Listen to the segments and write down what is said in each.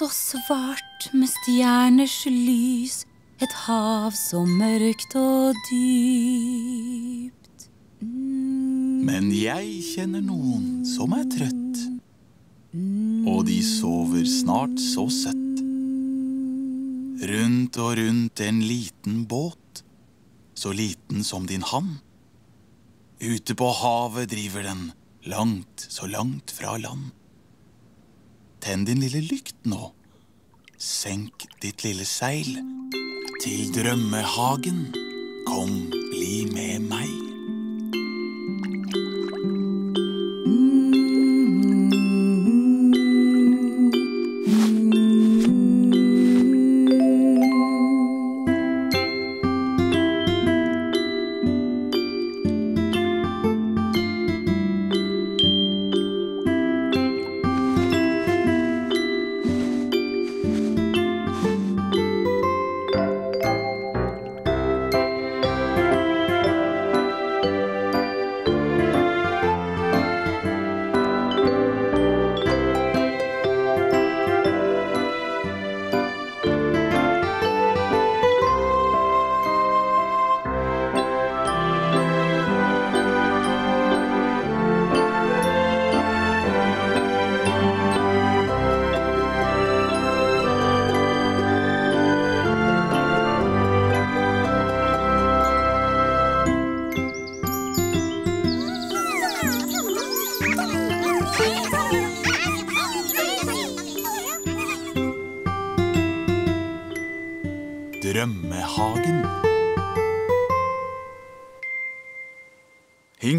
så svart med stjerners lys, et hav så mørkt og dypt. Mm. Men jeg kjenner noen som er trøtt, og de sover snart så søtt. Rundt og rundt en liten båt, så liten som din hand. Ute på havet driver den, langt, så langt fra land. Tenn din lille lykt nå. Senk ditt lille seil. Til drømmehagen. Kom,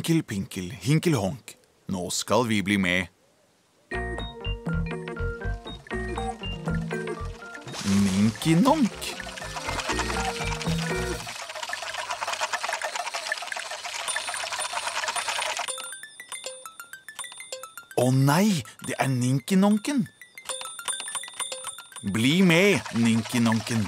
Hinkel pinkel, hinkel honk. Nå skal vi bli med. Ninkinonk. Å Å nei, det er Ninki-nonken. Bli med, Ninki-nonken.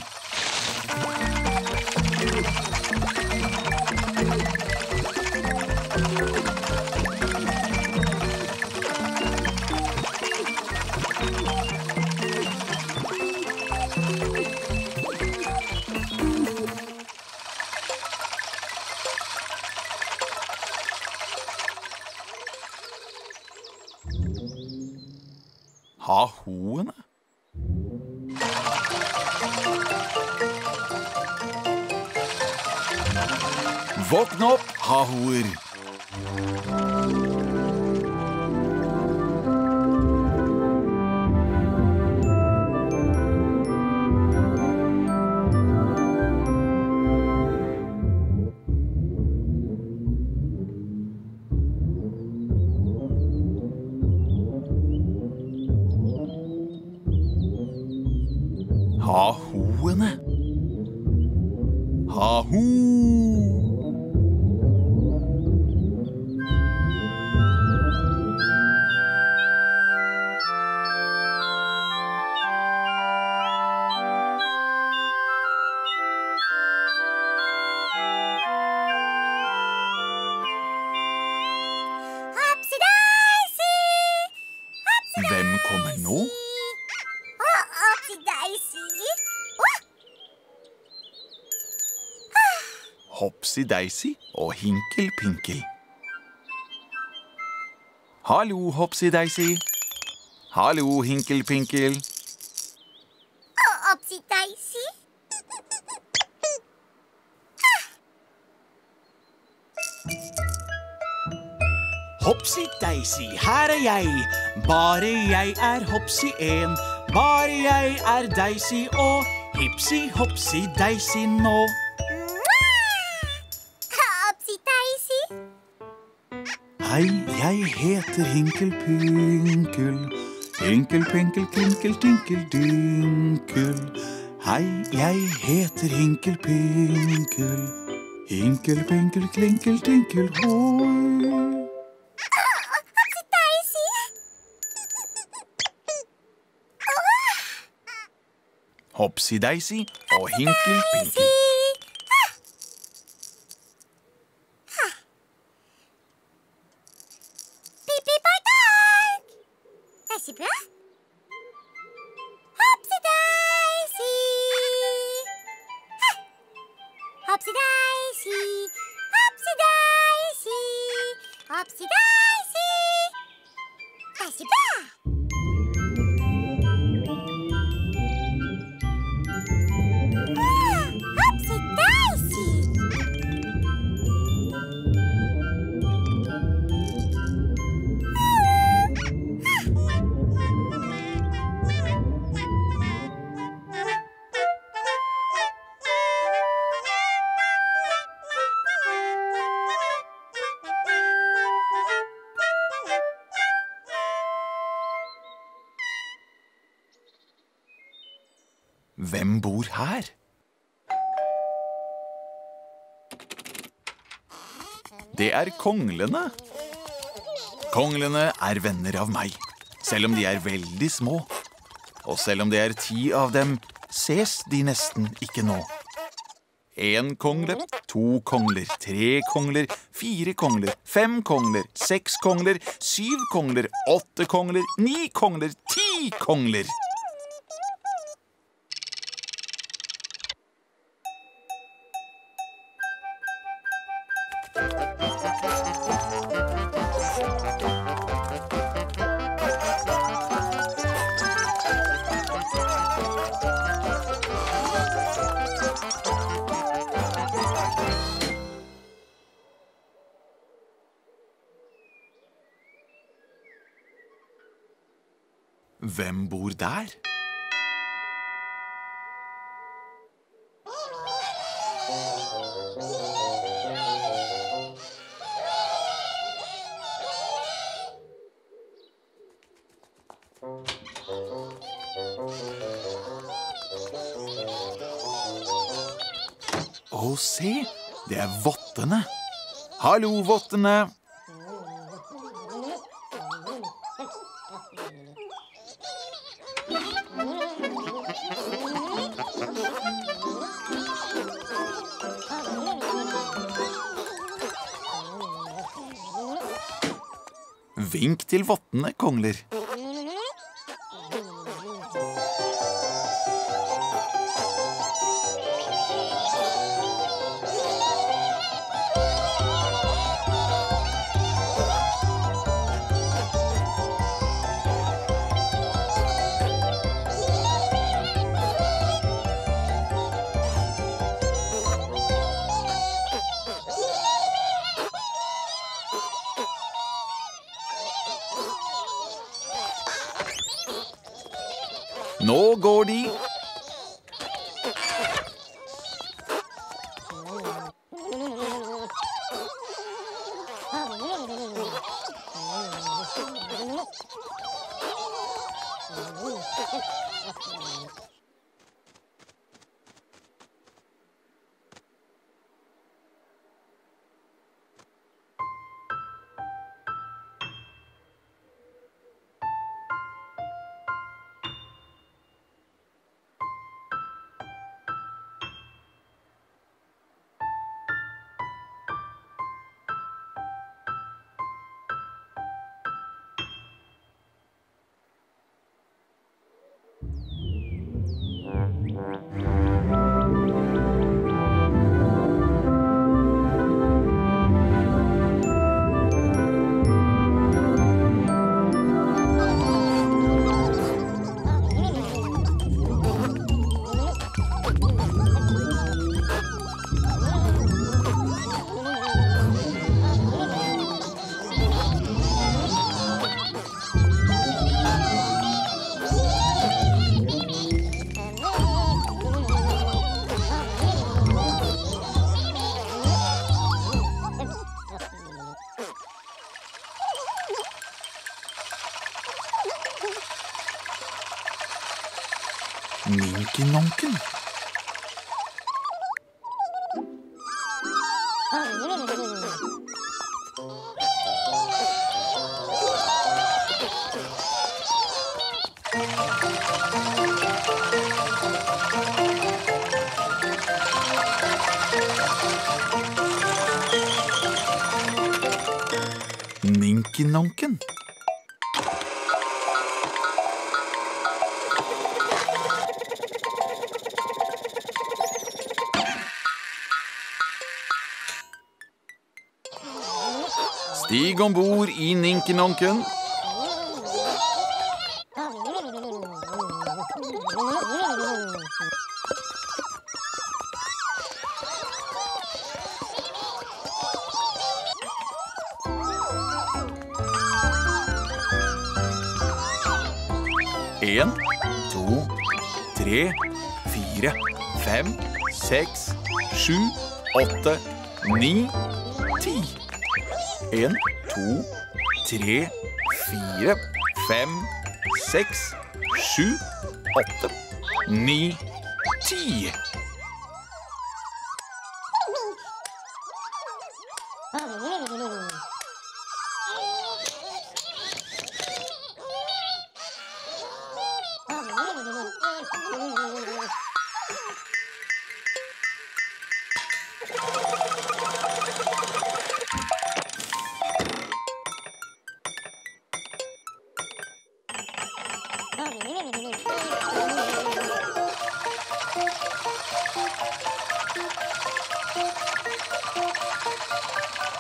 Ha-hoene. Ha-ho. Hopsi-daisy! Hopsi-Daisy og Hinkel-Pinkel. Hallo, Hopsi-Daisy. Hallo, Hinkel-Pinkel. Hopsi-daisy! Hopsi-deisi, her er jeg. Bare jeg er Hopsi en. Bare jeg er Deisi og hipsi-hopsi-deisi nå. Hei, jeg heter Hinkel-Pinkel. Hinkel-Pinkel, kinkel, tinkel, dinkel. Hei, jeg heter Hinkel-Pinkel. Hinkel-Pinkel, klinkel, tinkel, hoi. Hopsi-daisy! Hopsi-Daisy og Hinkel-Pinkel. Hopsi-daisy, hopsi-daisy, hopsi-daisy. Er konglene. Konglene er venner av meg, selv om de er veldig små. Og selv om det er ti av dem, ses de nesten ikke nå. Én kongle, to kongler, tre kongler, fire kongler, fem kongler, seks kongler, syv kongler, åtte kongler, ni kongler, ti kongler. Hvem bor der? Å, se! Det er vottene. Hallo, vottene. Til vottene, kongler. Nå går de. Minkinonken. Minkinonken. I Ninkenonken. En, to, tre, fire, fem, seks, sju, åtte, ni, ti. En, to, tre, fire, fem, seks, sju, åtte, ni, ti.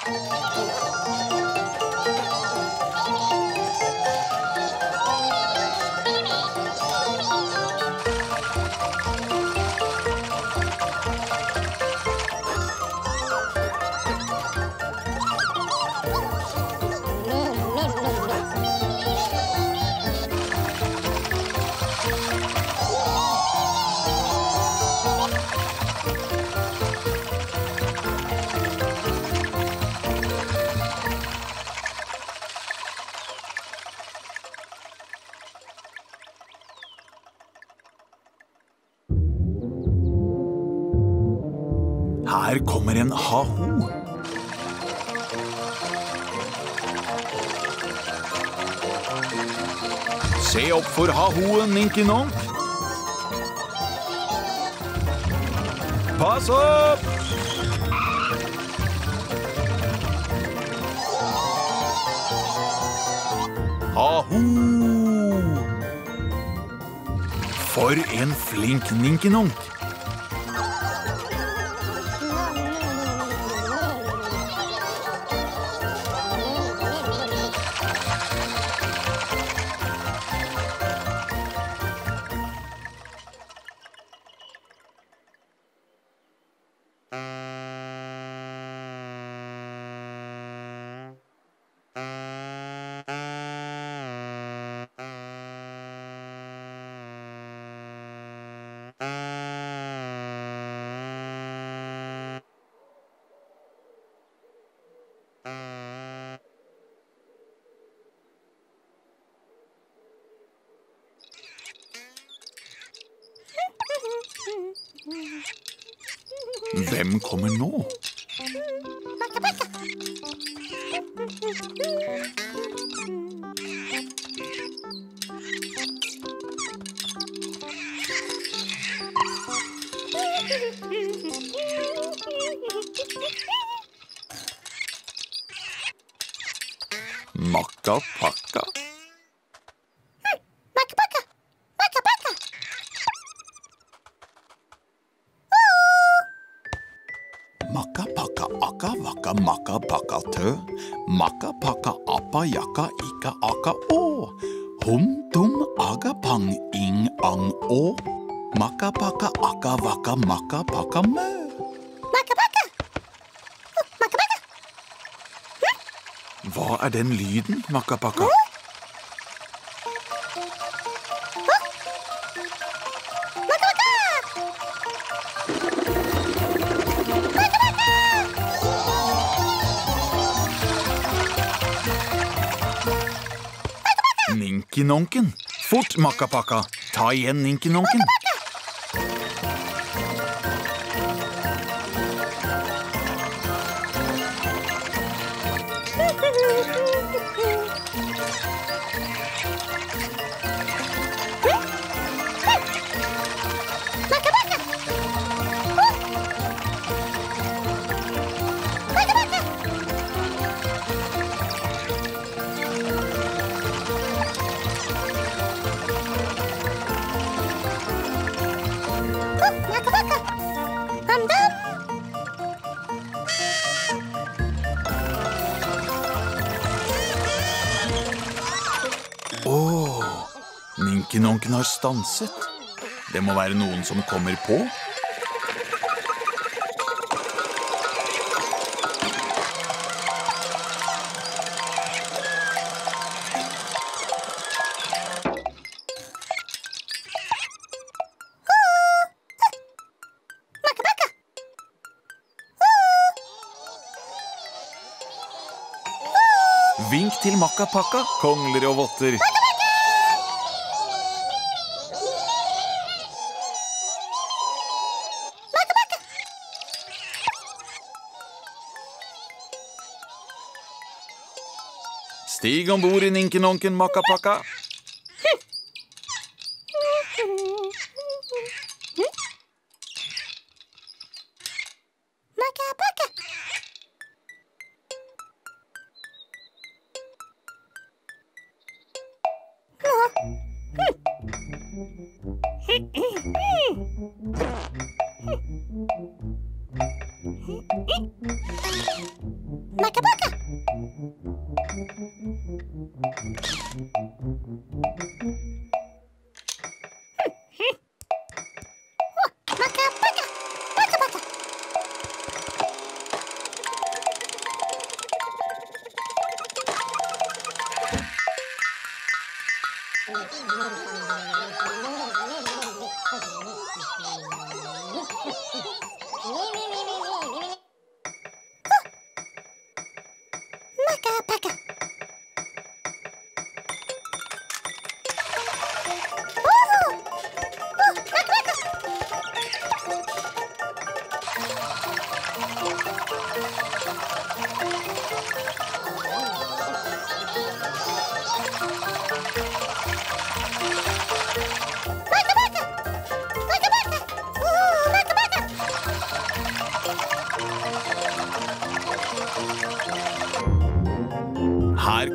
Música Her kommer en ha-ho. Se opp for ha-hoen, Ninkinonk. Pass opp! Ha-ho! For en flink Ninkinonk. Hvem kommer nå? Makka pakka akka vakka makka pakka tø. Makka pakka appa jakka ikka akka å. Hum dum aga pang ing ang å. Makka pakka akka vakka makka pakka mø. Makka, pakka. Makka, pakka. Hva er den lyden, makka pakka? Ninkinonken. Fort, Makkapakka. Ta igjen ninkinonken. Ninkenonken har stanset. Det må være noen som kommer på. Vink til Makka Pakka, kongler og votter. Stig om bord i Ninkenonken Makka Pakka.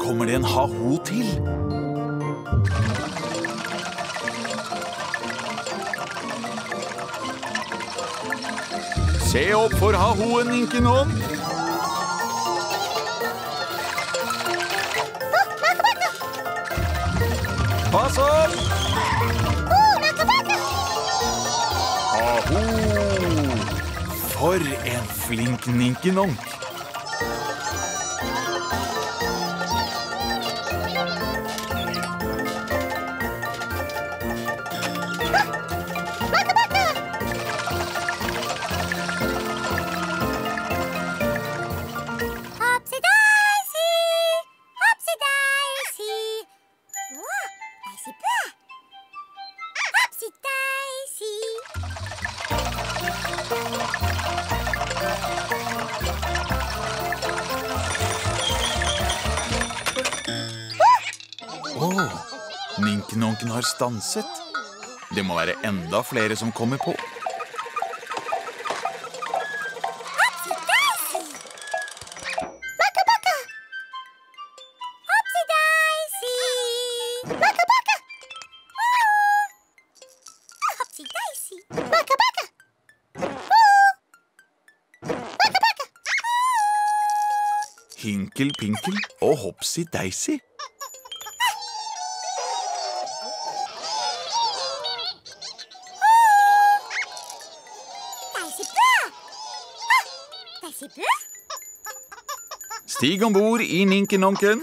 Kommer det en ha-ho til. Se opp for ha-hoen, Inkenon. Pass opp! Ha-ho! For en flink ninkenonk. Har stanset. Det må være enda flere som kommer på. Hinkel Pinkel og Hopsi Daisy. Stig om bord i Ninkenonken.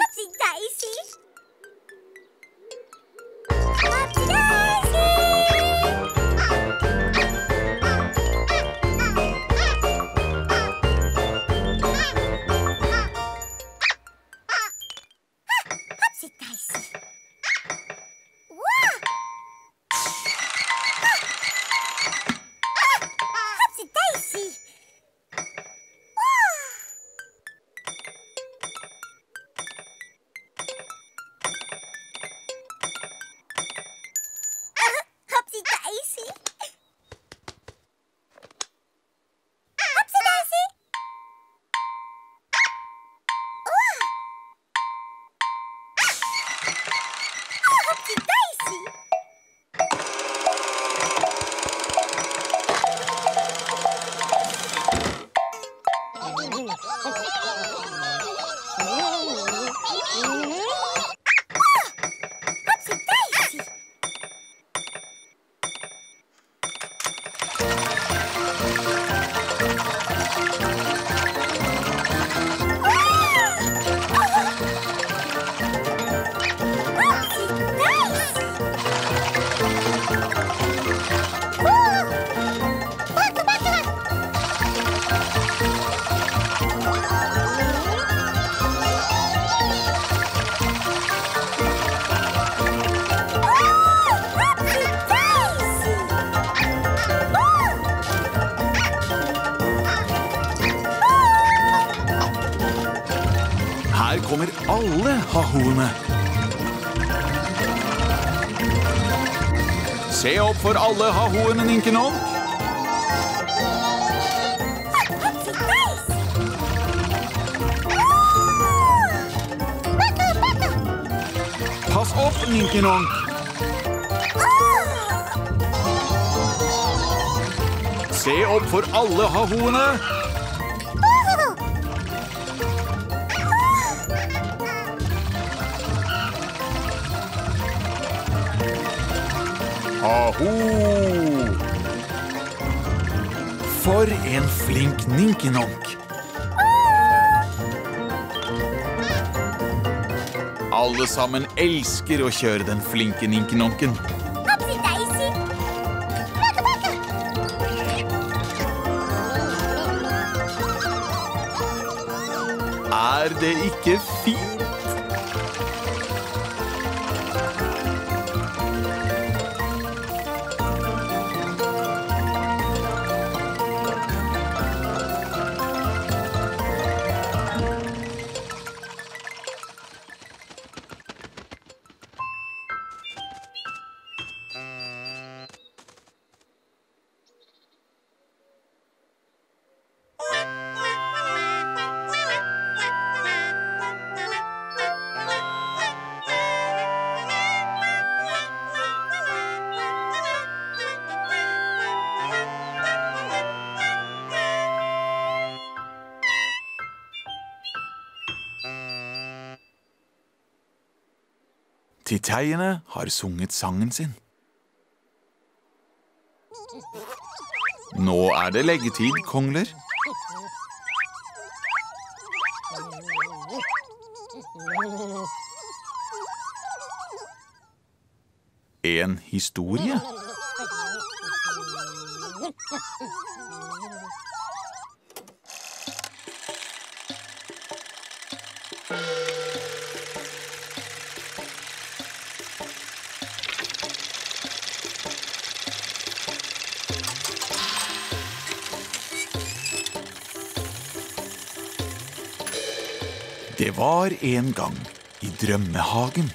Alle hahoene. Se opp for alle hahoene, Ninkenonk. Pass opp, Ninkenonk. Se opp for alle hahoene. Haho! For en flink Ninkenonk. Alle sammen elsker å kjøre den flinke baka. Er det ikke fint? Titeiene har sunget sangen sin. Nå er det leggetid, kongler. En historie. Det var en gang i drømmehagen.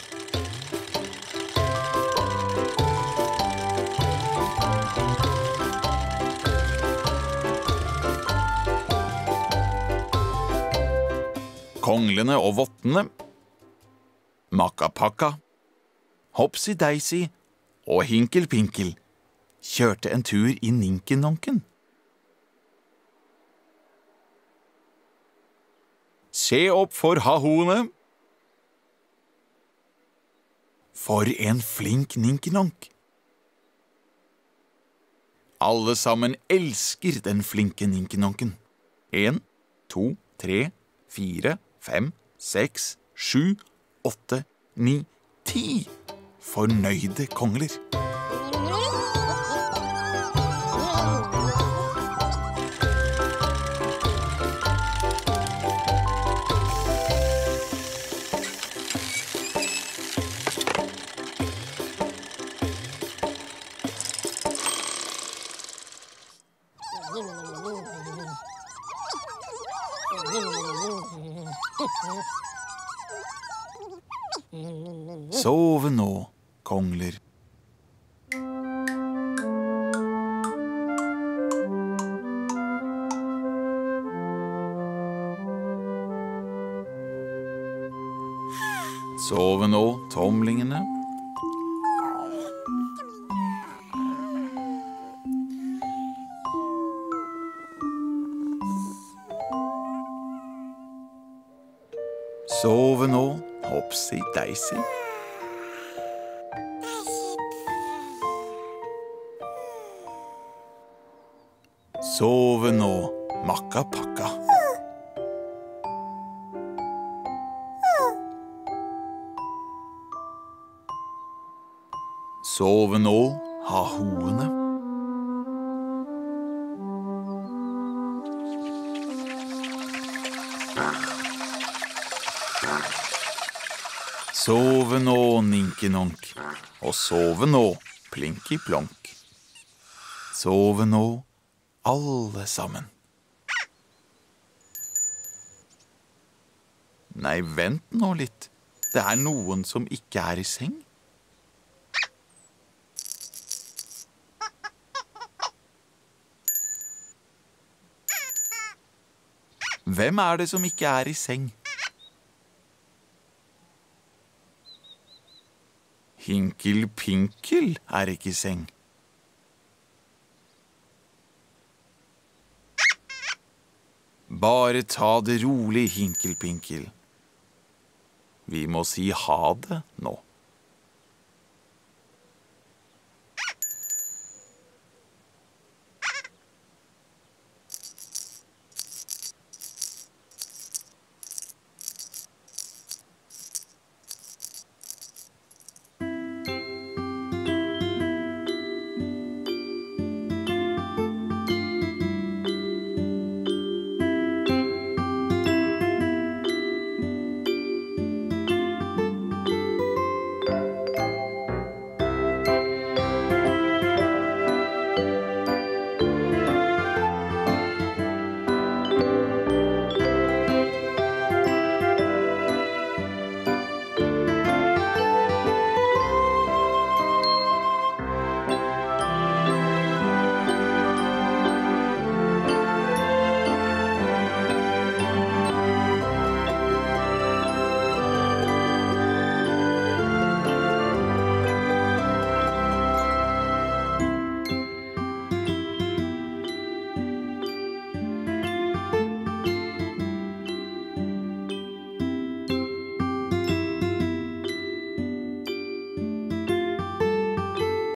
Konglene og vottene, Makkapakka, Hopsi-Daisy og Hinkel-Pinkel kjørte en tur i Ninkenonken. Se opp for hahoene. For en flink ninkenonk. Alle sammen elsker den flinke ninkenonken. En, to, tre, fire, fem, seks, sju, åtte, ni, ti fornøyde kongler. Sove nå, Hopsi-Daisy. Sove nå, Makka-Pakka. Sove nå, Hahoene. Sove nå, Ninkenonk, og sove nå, Plinky-Plonk. Sove nå, alle sammen. Nei, vent nå litt. Det er noen som ikke er i seng. Hvem er det som ikke er i seng? Hinkel Pinkel er ikke i seng. Bare ta det rolig, Hinkel Pinkel. Vi må si ha det nå.